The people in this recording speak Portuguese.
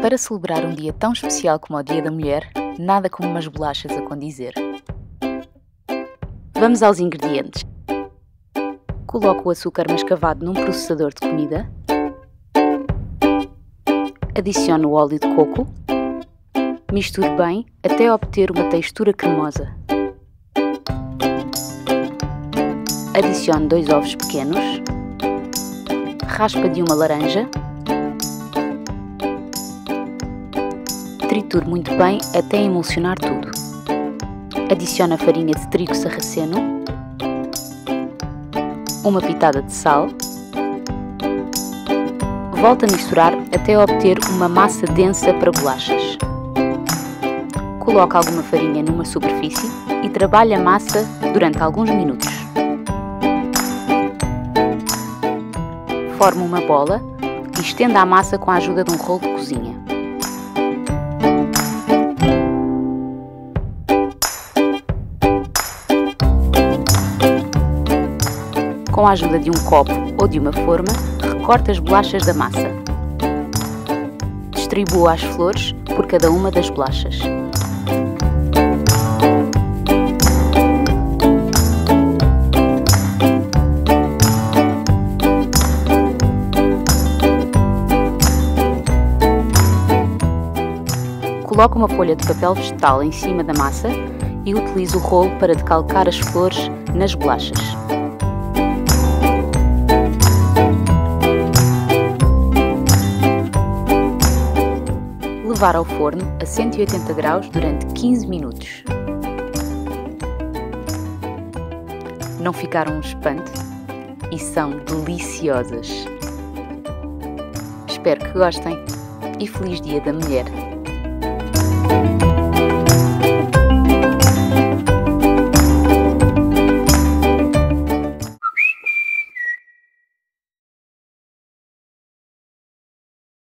Para celebrar um dia tão especial como o Dia da Mulher, nada como umas bolachas a condizer. Vamos aos ingredientes. Coloque o açúcar mascavado num processador de comida. Adicione o óleo de coco. Misture bem até obter uma textura cremosa. Adicione dois ovos pequenos. Raspa de uma laranja Triture muito bem até emulsionar tudo. Adicione a farinha de trigo sarraceno, uma pitada de sal. Volte a misturar até obter uma massa densa para bolachas. Coloque alguma farinha numa superfície e trabalhe a massa durante alguns minutos. Forme uma bola e estenda a massa com a ajuda de um rolo de cozinha. Com a ajuda de um copo ou de uma forma, recorte as bolachas da massa. Distribua as flores por cada uma das bolachas. Coloque uma folha de papel vegetal em cima da massa e utilize o rolo para decalcar as flores nas bolachas. Levar ao forno a 180 graus durante 15 minutos. Não ficaram um espanto e são deliciosas. Espero que gostem e feliz Dia da Mulher!